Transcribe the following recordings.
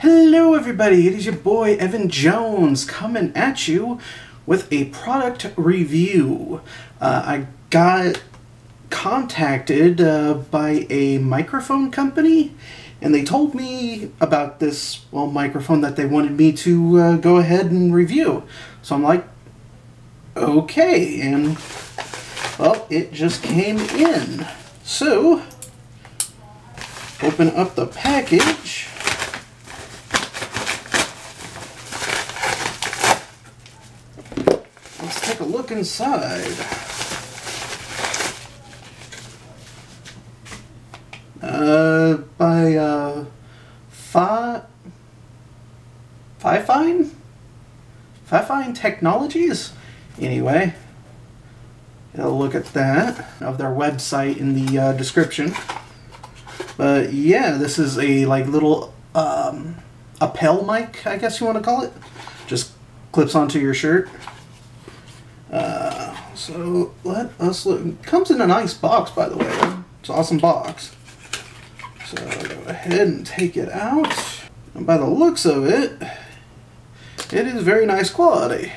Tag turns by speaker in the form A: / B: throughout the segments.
A: Hello, everybody. It is your boy Evan Jones coming at you with a product review. Uh, I got contacted uh, by a microphone company, and they told me about this well microphone that they wanted me to uh, go ahead and review. So I'm like, okay, and well, it just came in. So open up the package. Take a look inside. Uh, by uh, Fi Fifine? Fifine Technologies? Anyway, look at that of their website in the uh, description. But yeah, this is a like little um, lapel mic, I guess you want to call it. Just clips onto your shirt. So let us look. Comes in a nice box, by the way. It's an awesome box. So go ahead and take it out. And by the looks of it, it is very nice quality.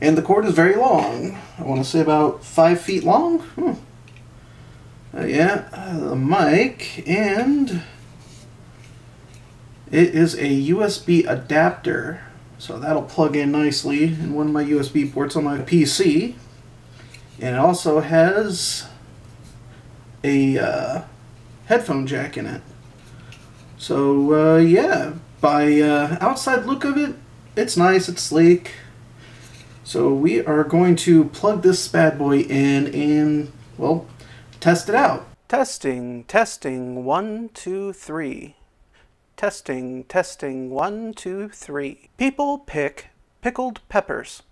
A: And the cord is very long. I want to say about five feet long. Hmm. Uh, yeah, the mic, and it is a USB adapter. So that'll plug in nicely in one of my USB ports on my PC. And it also has a uh, headphone jack in it. So uh, yeah, by uh, outside look of it, it's nice, it's sleek. So we are going to plug this bad boy in and, well, test it out. Testing, testing, one, two, three. Testing, testing, one, two, three. People pick pickled peppers.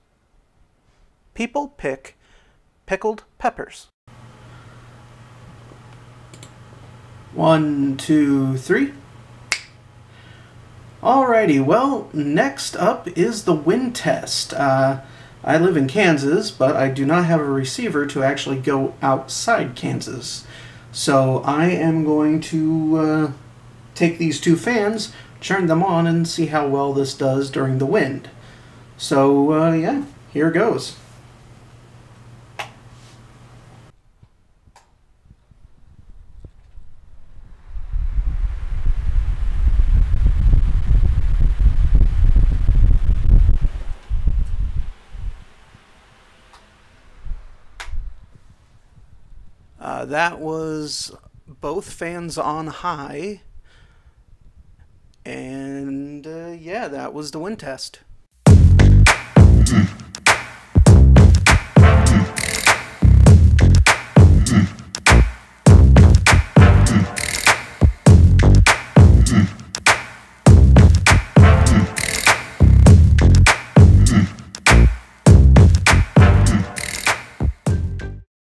A: People pick pickled peppers. One, two, three. Alrighty, well, next up is the wind test. Uh, I live in Kansas, but I do not have a receiver to actually go outside Kansas. So I am going to uh, take these two fans, turn them on, and see how well this does during the wind. So uh, yeah, here goes. Uh, that was both fans on high. And uh, yeah, that was the wind test.